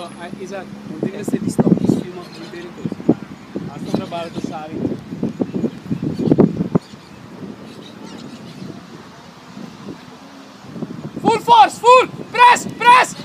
No, Isaac, continue the list of these few of the miracles. Astra Bharata Sari. Full force, full! Press, press!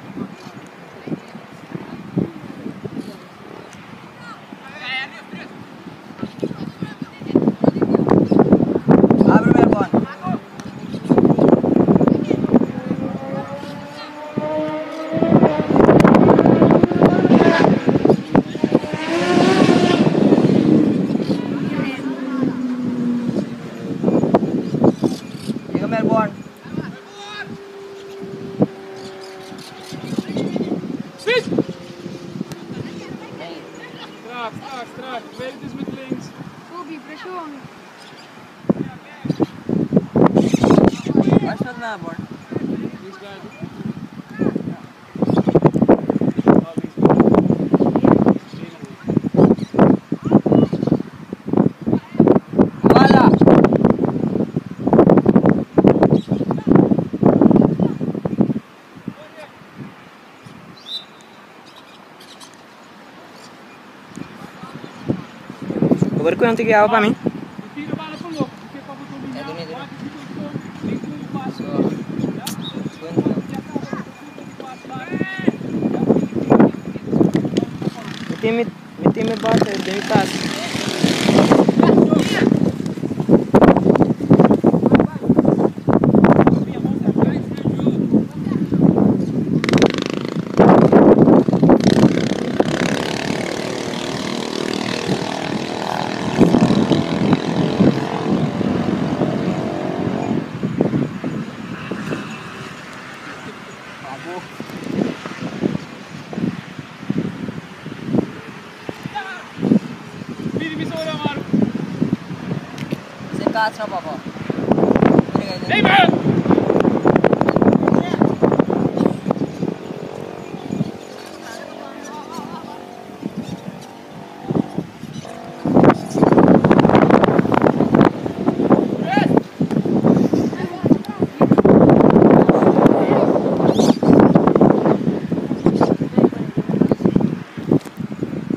Schiet! Traag, ah, traag, traag. Ik weet het is met links. Bobby, pression Waar staat het nabord? não tem mim.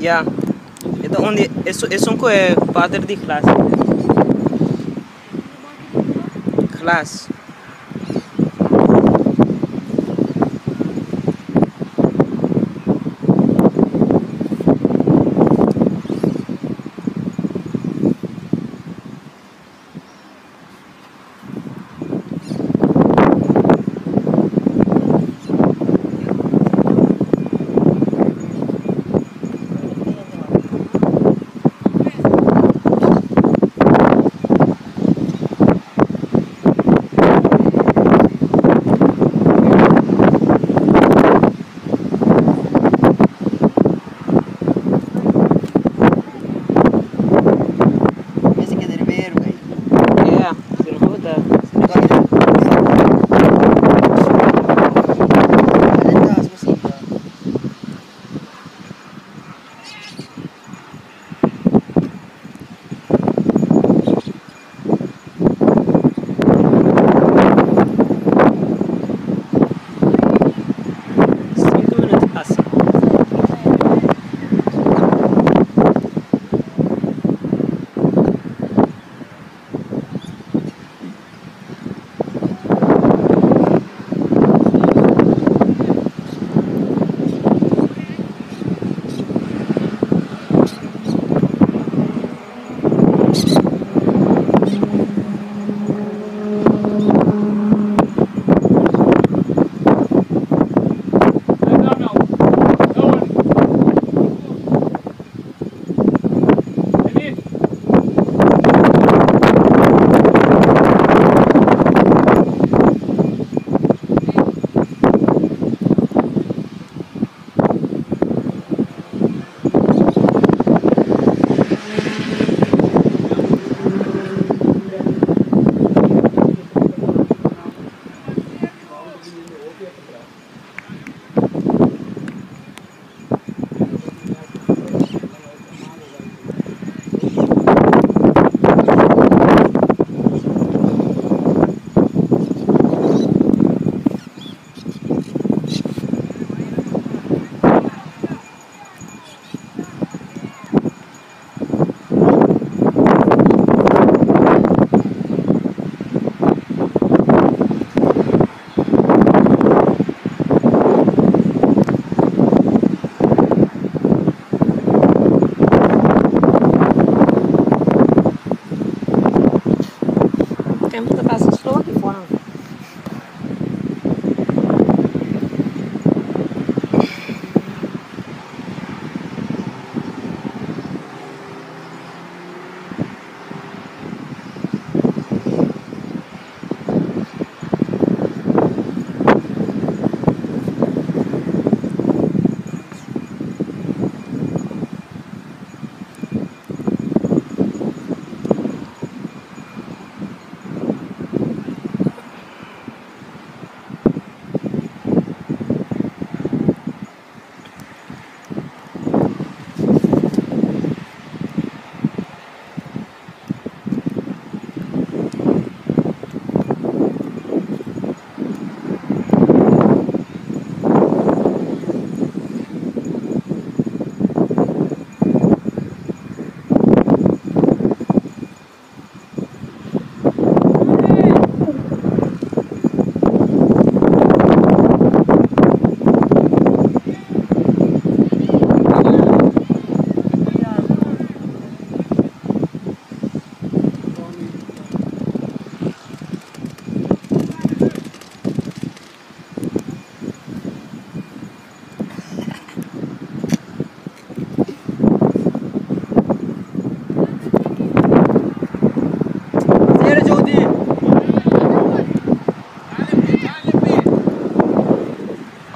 Ya. Itu onde eso eso ko e pater di kelas. Kelas.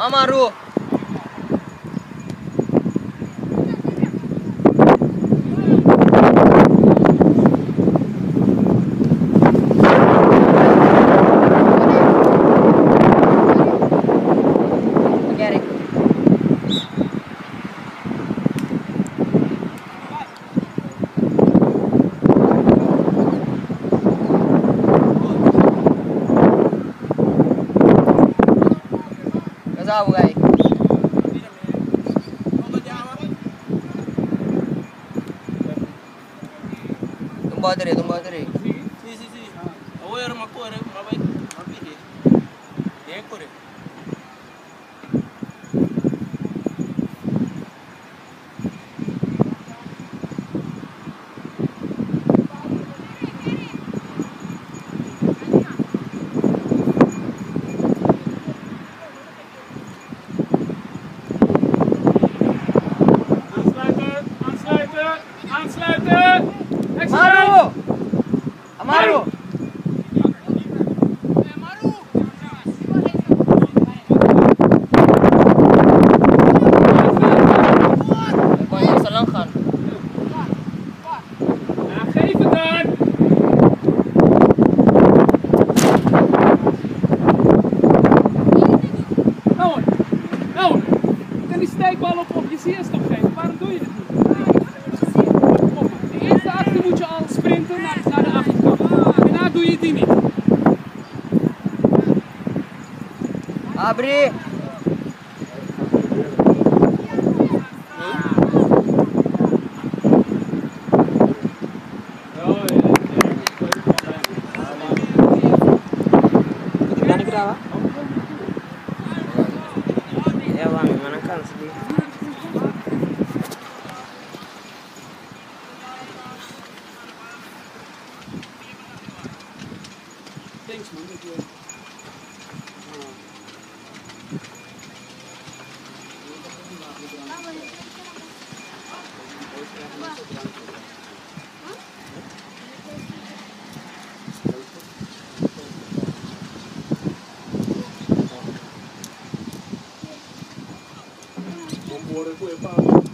Amaru Gracias. дымить. Абри! 桂花。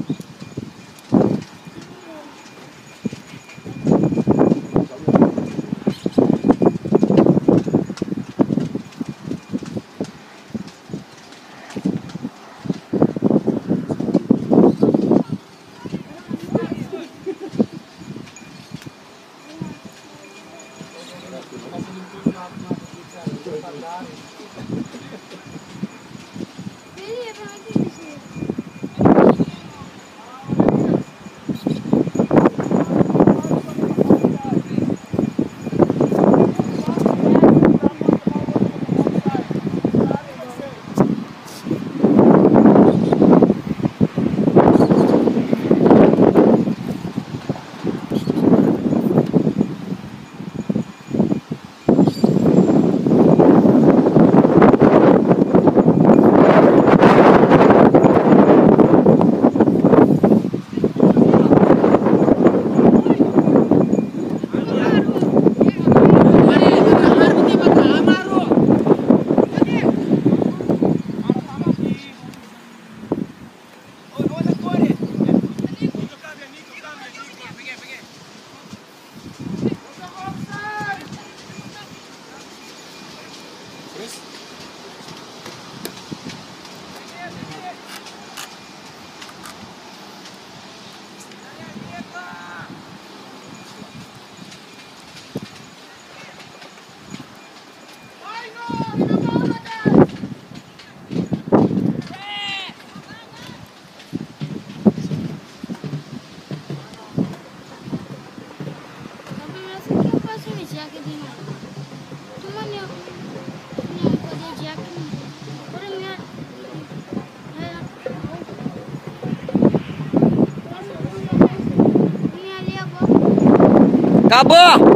不。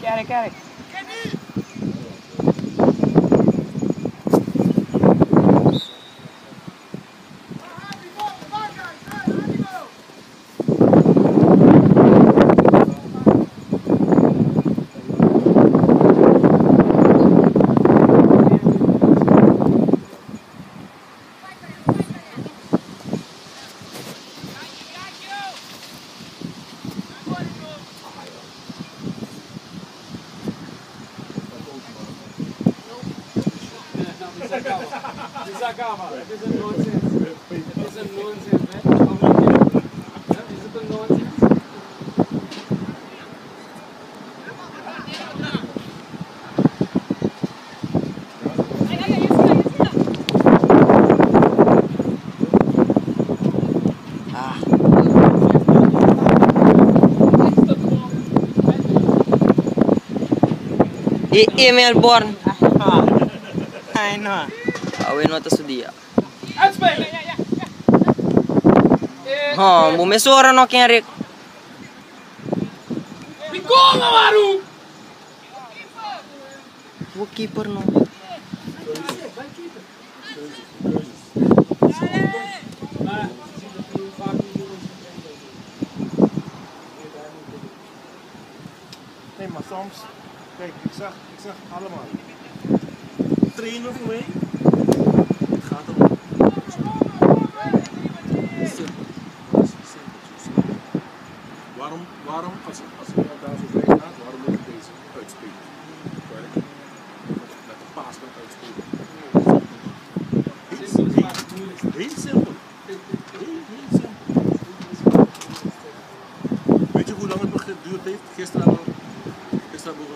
Get it, get it. Ii Melbourne. Ya. Ah, ya, ya, eh, Hai eh. no. Awe no tasu dia. Ha, bu mesuara no kenrik. Bikong awaru. Bu keeper no. ik zeg allemaal. Trainen voor mij. Het gaat erom. Waarom, waarom als, als iemand daar zo vrij gaat, waarom moet ik deze uitspelen? Met de paas kan uitspelen. Heel simpel. Heel simpel. Heel, heel simpel. Weet je hoe lang het duurt heeft? Gisteren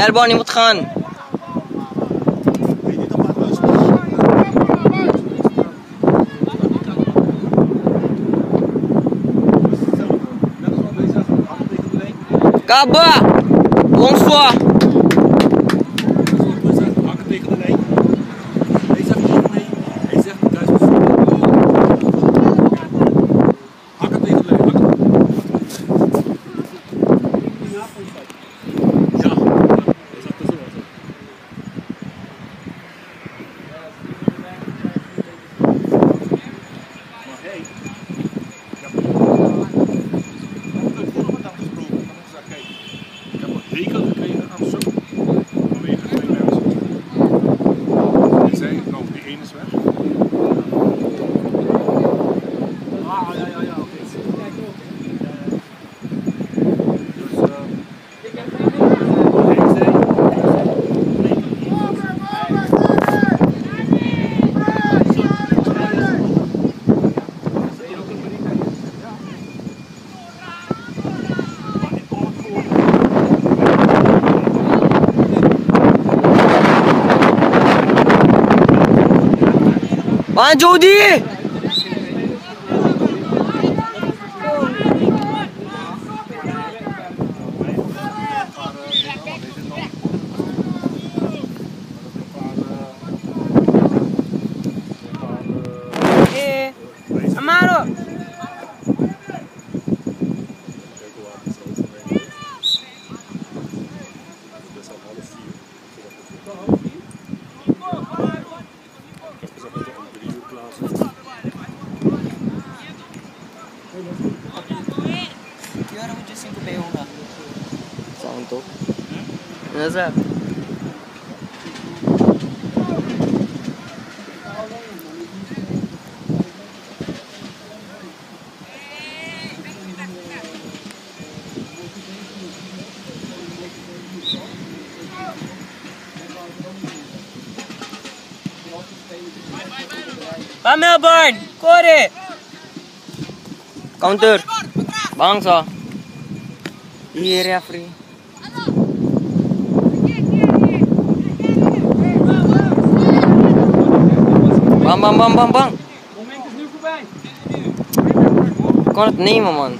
Elbani Mutkhan. Gaba, bonsoir. 兄弟。5 p không được sao không tốt nhớ ra Vai Melbourne, corre! Counter, bangsa. Hier, area free Bam, bam, bam, bam, bam. Kan het nemen, man.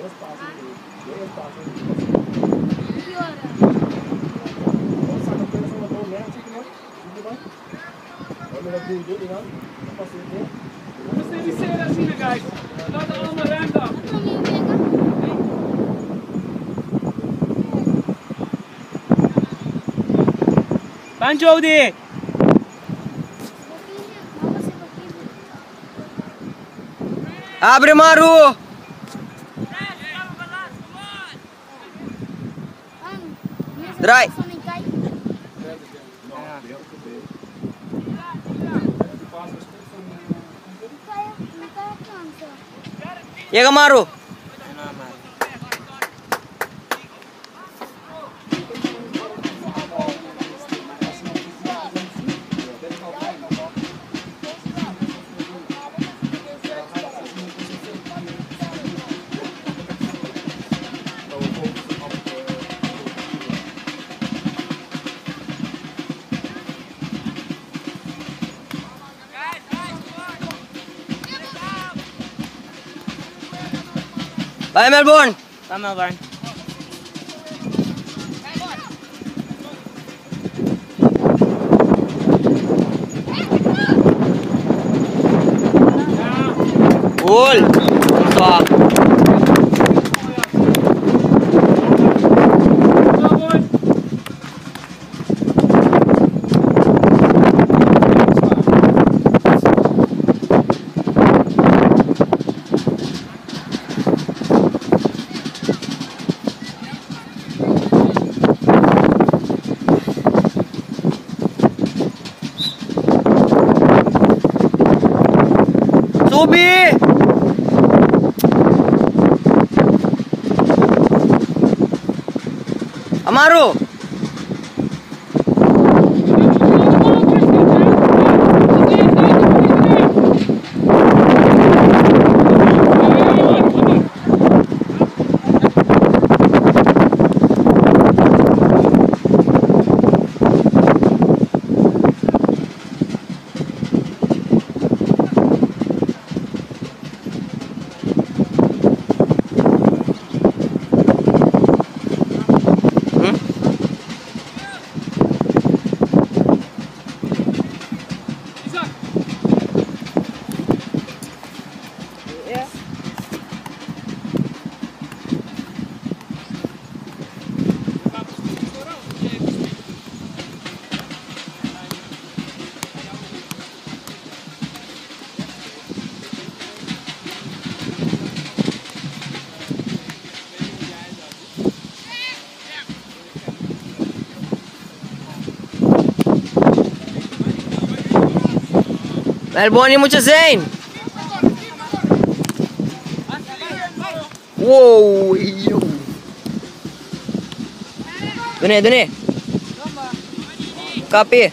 Just passing through. Just passing through. क्यों आ रहा है? और सारा पेड़ से मतलब मैं अच्छी थी ना, ठीक है भाई? और मेरा दूध दूध ना, पास से Just let me say that to you guys. Not the armor ramped up. पंचौदी आप रे मारू Vrai. Ia kemaru. Ia kemaru. Hi, Melbourne. Hi, Melbourne. Goal. Мару! bom Melbourne muito zen. Uou, eu. Dune, Dune. Capê.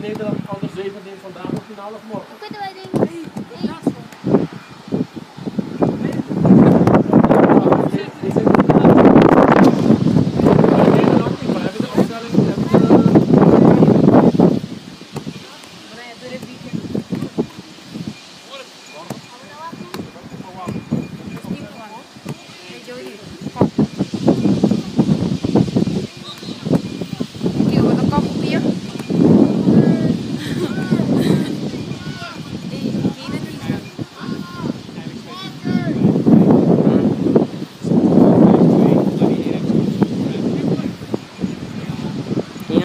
Lego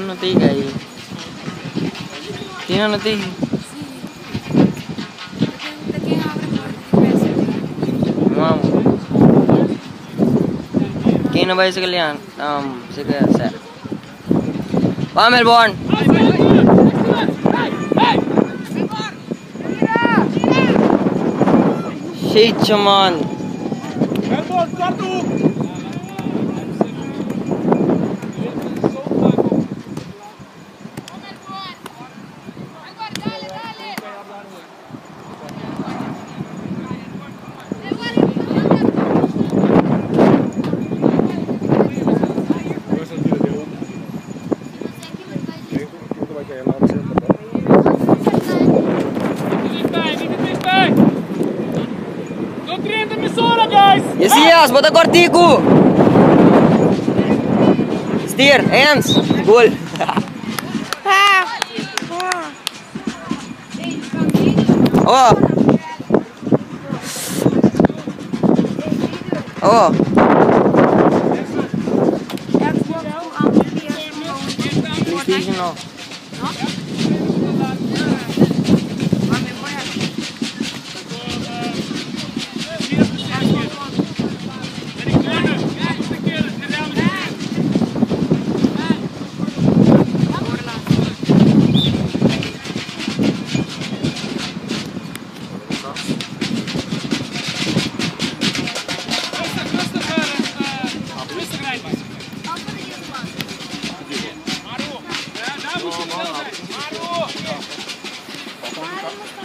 no te diga ahí. Tina no te diga. तीन बजे से कल्याण आम से गया sir वाह मेलबॉर्न शीत चमान Yes, yes, bota cortico. Steer, hands, goal. oh. Oh. That's what I'm Thank you.